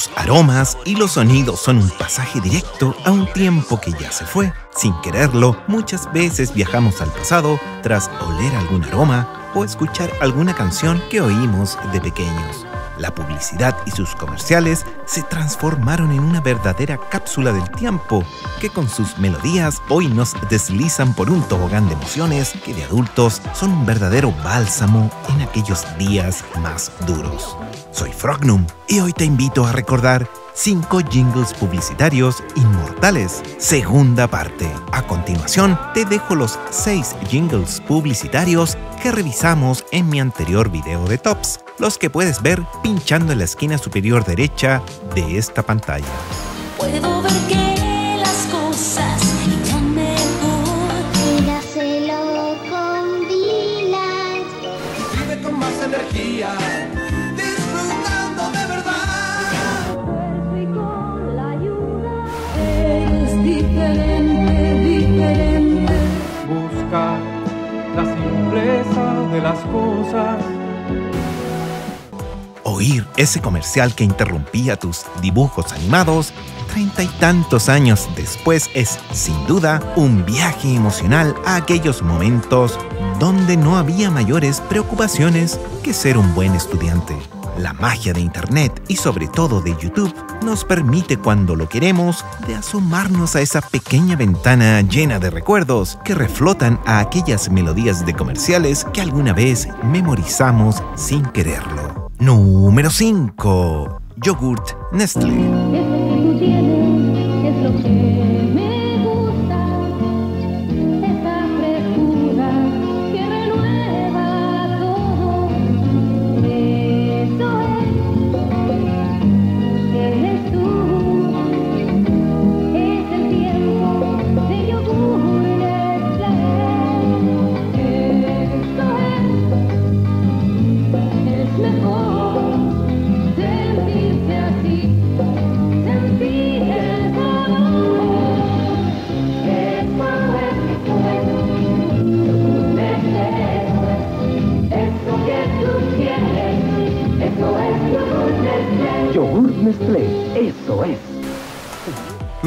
Los aromas y los sonidos son un pasaje directo a un tiempo que ya se fue. Sin quererlo, muchas veces viajamos al pasado tras oler algún aroma o escuchar alguna canción que oímos de pequeños. La publicidad y sus comerciales se transformaron en una verdadera cápsula del tiempo que con sus melodías hoy nos deslizan por un tobogán de emociones que de adultos son un verdadero bálsamo en aquellos días más duros. Soy Frognum y hoy te invito a recordar 5 jingles publicitarios inmortales. Segunda parte. A continuación, te dejo los 6 jingles publicitarios que revisamos en mi anterior video de tops, los que puedes ver pinchando en la esquina superior derecha de esta pantalla. Puedo ver que las cosas irán mejor. Con. Vive con más energía, disfrutando de verdad. Y con la ayuda es diferente, diferente. busca la simpleza de las cosas. Oír ese comercial que interrumpía tus dibujos animados treinta y tantos años después es, sin duda, un viaje emocional a aquellos momentos donde no había mayores preocupaciones que ser un buen estudiante. La magia de Internet y sobre todo de YouTube nos permite cuando lo queremos de asomarnos a esa pequeña ventana llena de recuerdos que reflotan a aquellas melodías de comerciales que alguna vez memorizamos sin quererlo. Número 5. Yogurt Nestlé.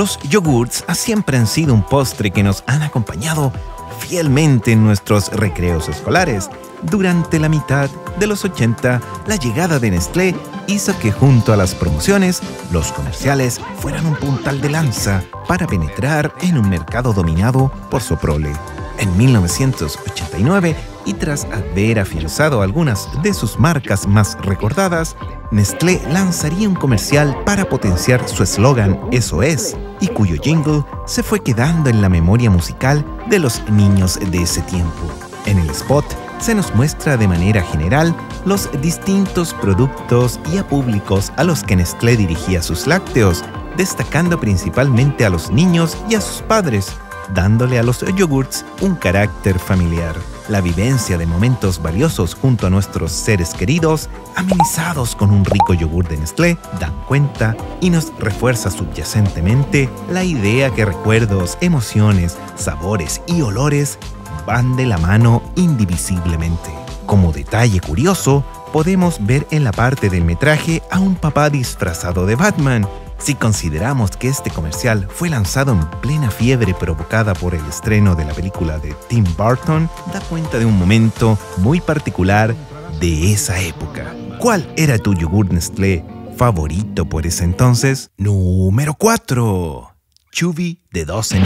Los yogurts siempre han sido un postre que nos han acompañado fielmente en nuestros recreos escolares. Durante la mitad de los 80, la llegada de Nestlé hizo que junto a las promociones, los comerciales fueran un puntal de lanza para penetrar en un mercado dominado por Soprole. En 1989, y tras haber afianzado algunas de sus marcas más recordadas, Nestlé lanzaría un comercial para potenciar su eslogan Eso es, y cuyo jingle se fue quedando en la memoria musical de los niños de ese tiempo. En el spot se nos muestra de manera general los distintos productos y a públicos a los que Nestlé dirigía sus lácteos, destacando principalmente a los niños y a sus padres, dándole a los yogurts un carácter familiar. La vivencia de momentos valiosos junto a nuestros seres queridos, amenizados con un rico yogur de Nestlé, dan cuenta y nos refuerza subyacentemente la idea que recuerdos, emociones, sabores y olores van de la mano indivisiblemente. Como detalle curioso, podemos ver en la parte del metraje a un papá disfrazado de Batman, si consideramos que este comercial fue lanzado en plena fiebre provocada por el estreno de la película de Tim Burton, da cuenta de un momento muy particular de esa época. ¿Cuál era tu yogur Nestlé favorito por ese entonces? Número 4. Chubby de 12 en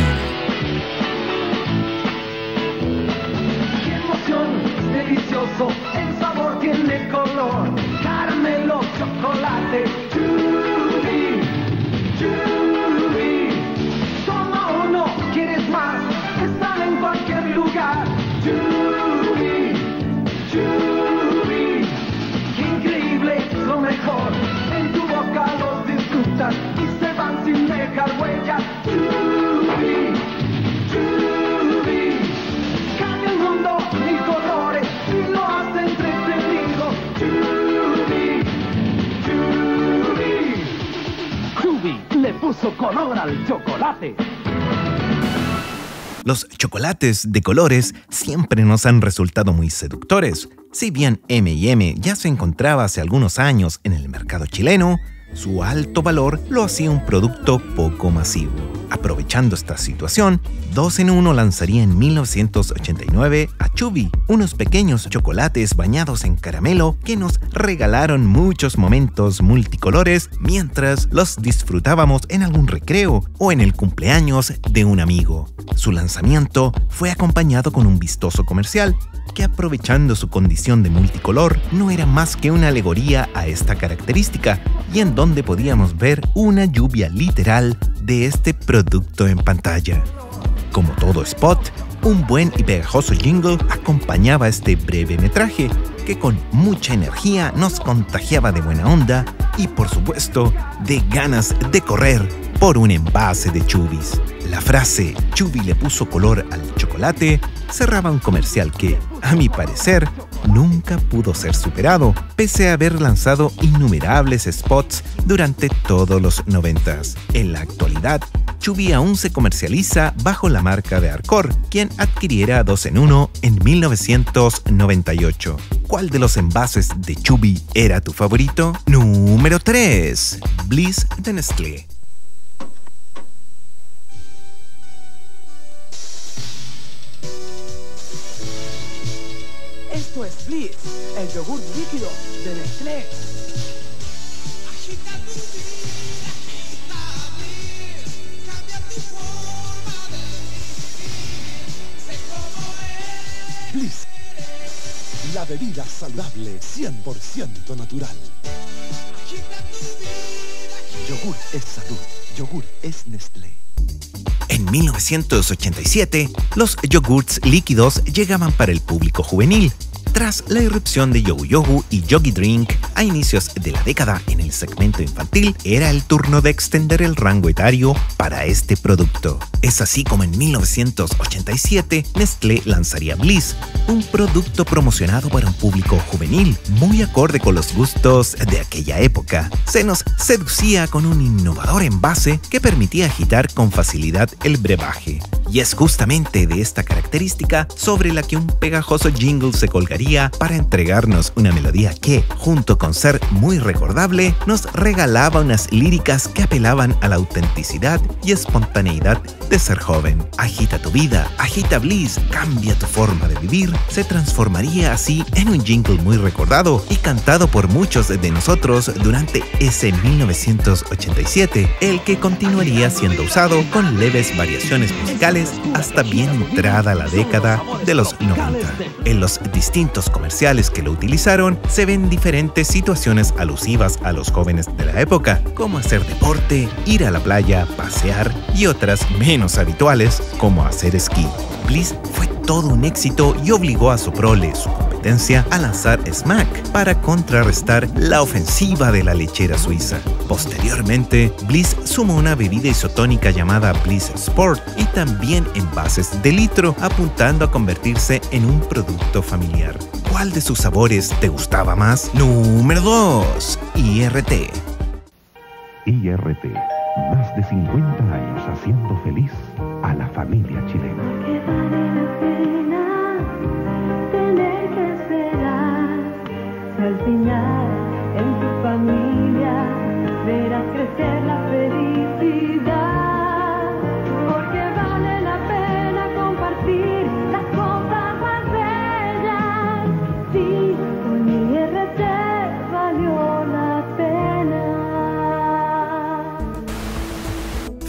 color al chocolate. Los chocolates de colores siempre nos han resultado muy seductores. Si bien M&M ya se encontraba hace algunos años en el mercado chileno, Su alto valor lo hacía un producto poco masivo. Aprovechando esta situación, 2 en 1 lanzaría en 1989 a Chubby, unos pequeños chocolates bañados en caramelo que nos regalaron muchos momentos multicolores mientras los disfrutábamos en algún recreo o en el cumpleaños de un amigo. Su lanzamiento fue acompañado con un vistoso comercial que aprovechando su condición de multicolor no era más que una alegoría a esta característica y en donde podíamos ver una lluvia literal de este producto en pantalla. Como todo spot, un buen y pegajoso jingle acompañaba este breve metraje que con mucha energía nos contagiaba de buena onda y por supuesto de ganas de correr por un envase de chubis. La frase Chubby le puso color al chocolate cerraba un comercial que, a mi parecer, nunca pudo ser superado, pese a haber lanzado innumerables spots durante todos los noventas. En la actualidad, Chubby aún se comercializa bajo la marca de Arcor, quien adquiriera 2 en 1 en 1998. ¿Cuál de los envases de Chubby era tu favorito? Número 3. Bliss de Nestlé. Bliss, el yogur líquido de Nestlé. Bliss. La bebida saludable 100% natural. Yogur es salud. Yogur es Nestlé. En 1987, los yogurts líquidos llegaban para el público juvenil. Tras la irrupción de Yogu Yogu y Yogi Drink a inicios de la década en el segmento infantil, era el turno de extender el rango etario para este producto. Es así como en 1987 Nestlé lanzaría Bliss, un producto promocionado para un público juvenil, muy acorde con los gustos de aquella época. Se nos seducía con un innovador envase que permitía agitar con facilidad el brebaje. Y es justamente de esta característica sobre la que un pegajoso jingle se colgaría para entregarnos una melodía que, junto con ser muy recordable, nos regalaba unas líricas que apelaban a la autenticidad y espontaneidad de ser joven. Agita tu vida, agita Bliss, cambia tu forma de vivir, se transformaría así en un jingle muy recordado y cantado por muchos de nosotros durante ese 1987, el que continuaría siendo usado con leves variaciones musicales hasta bien entrada la década de los 90. En los distintos comerciales que lo utilizaron se ven diferentes situaciones alusivas a los jóvenes de la época, como hacer deporte, ir a la playa, pasear y otras menos habituales, como hacer esquí. Bliss fue todo un éxito y obligó a su prole, su competencia, a lanzar Smack para contrarrestar la ofensiva de la lechera suiza. Posteriormente, Bliss sumó una bebida isotónica llamada Bliss Sport y también envases de litro, apuntando a convertirse en un producto familiar. ¿Cuál de sus sabores te gustaba más? Número 2. IRT. IRT, más de 50 años haciendo feliz a la familia chilena. Al final en tu familia verás crecer la felicidad. Porque vale la pena compartir las cosas más bellas. Sí, con IRT valió la pena.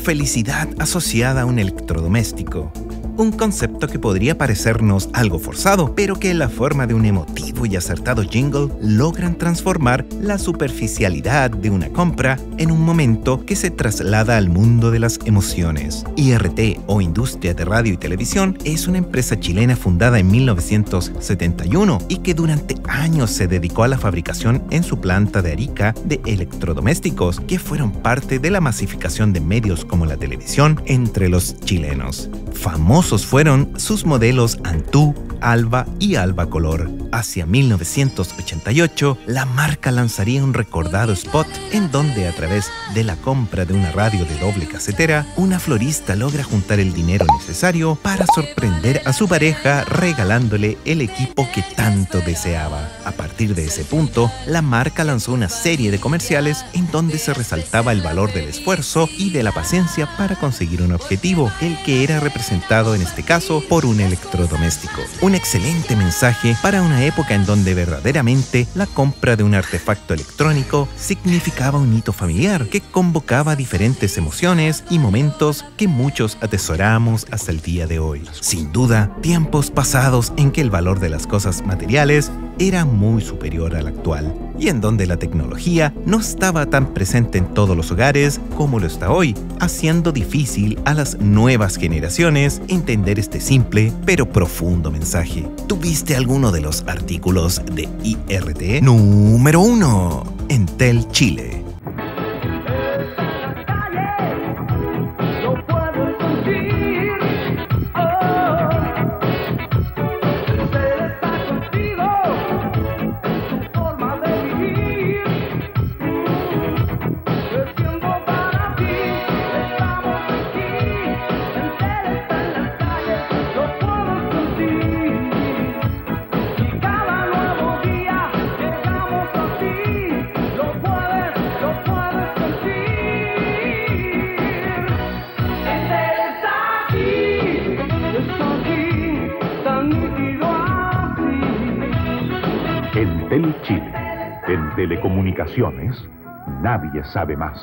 Felicidad asociada a un electrodoméstico. Un concepto que podría parecernos algo forzado, pero que en la forma de un emotivo y acertado jingle logran transformar la superficialidad de una compra en un momento que se traslada al mundo de las emociones. IRT o Industria de Radio y Televisión es una empresa chilena fundada en 1971 y que durante años se dedicó a la fabricación en su planta de Arica de electrodomésticos que fueron parte de la masificación de medios como la televisión entre los chilenos. Fueron sus modelos Antú, Alba y Alba Color. Hacia 1988, la marca lanzaría un recordado spot en donde a través de la compra de una radio de doble casetera, una florista logra juntar el dinero necesario para sorprender a su pareja regalándole el equipo que tanto deseaba. A partir de ese punto, la marca lanzó una serie de comerciales en donde se resaltaba el valor del esfuerzo y de la paciencia para conseguir un objetivo, el que era representado en este caso por un electrodoméstico. Un excelente mensaje para una época en donde verdaderamente la compra de un artefacto electrónico significaba un hito familiar que convocaba diferentes emociones y momentos que muchos atesoramos hasta el día de hoy. Sin duda, tiempos pasados en que el valor de las cosas materiales era muy superior al actual y en donde la tecnología no estaba tan presente en todos los hogares como lo está hoy, haciendo difícil a las nuevas generaciones entender este simple pero profundo mensaje. ¿Tuviste alguno de los artículos de IRT? Número 1. Entel Chile. Entel Chile. En telecomunicaciones, nadie sabe más.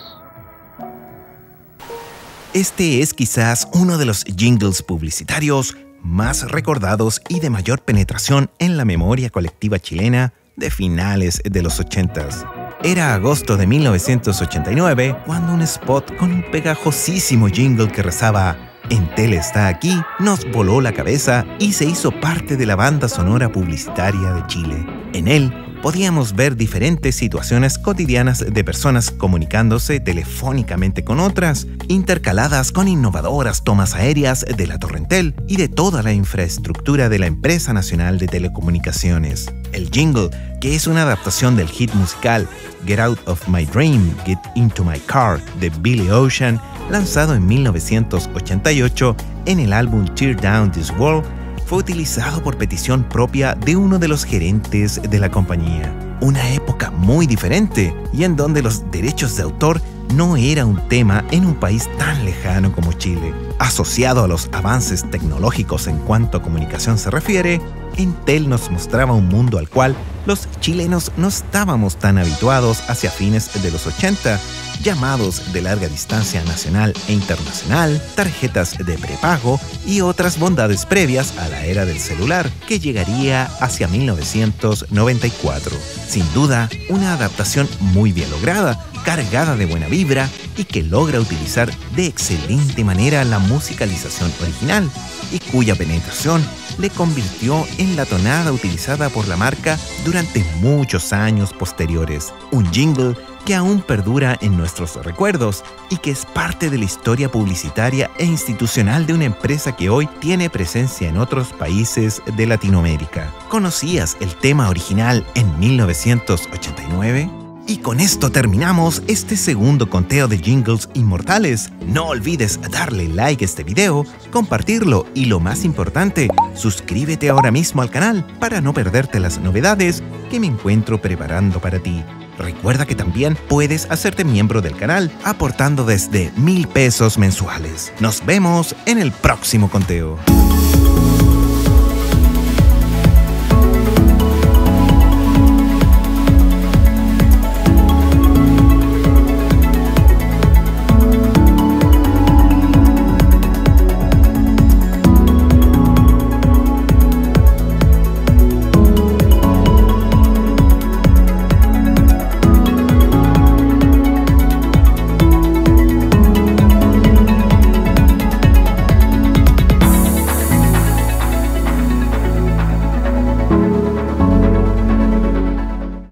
Este es quizás uno de los jingles publicitarios más recordados y de mayor penetración en la memoria colectiva chilena de finales de los 80s. Era agosto de 1989 cuando un spot con un pegajosísimo jingle que rezaba Entel está aquí nos voló la cabeza y se hizo parte de la banda sonora publicitaria de Chile. En él podíamos ver diferentes situaciones cotidianas de personas comunicándose telefónicamente con otras, intercaladas con innovadoras tomas aéreas de la Torrentel y de toda la infraestructura de la Empresa Nacional de Telecomunicaciones. El jingle, que es una adaptación del hit musical Get Out of My Dream, Get Into My Car de Billy Ocean, lanzado en 1988 en el álbum Tear Down This World, fue utilizado por petición propia de uno de los gerentes de la compañía. Una época muy diferente y en donde los derechos de autor no era un tema en un país tan lejano como Chile. Asociado a los avances tecnológicos en cuanto a comunicación se refiere, Entel nos mostraba un mundo al cual los chilenos no estábamos tan habituados hacia fines de los 80, llamados de larga distancia nacional e internacional, tarjetas de prepago y otras bondades previas a la era del celular que llegaría hacia 1994. Sin duda, una adaptación muy bien lograda, cargada de buena vibra y que logra utilizar de excelente manera la musicalización original y cuya penetración le convirtió en la tonada utilizada por la marca durante muchos años posteriores. Un jingle que aún perdura en nuestros recuerdos y que es parte de la historia publicitaria e institucional de una empresa que hoy tiene presencia en otros países de Latinoamérica. ¿Conocías el tema original en 1989? Y con esto terminamos este segundo conteo de jingles inmortales. No olvides darle like a este video, compartirlo y lo más importante, suscríbete ahora mismo al canal para no perderte las novedades que me encuentro preparando para ti. Recuerda que también puedes hacerte miembro del canal aportando desde mil pesos mensuales. Nos vemos en el próximo conteo.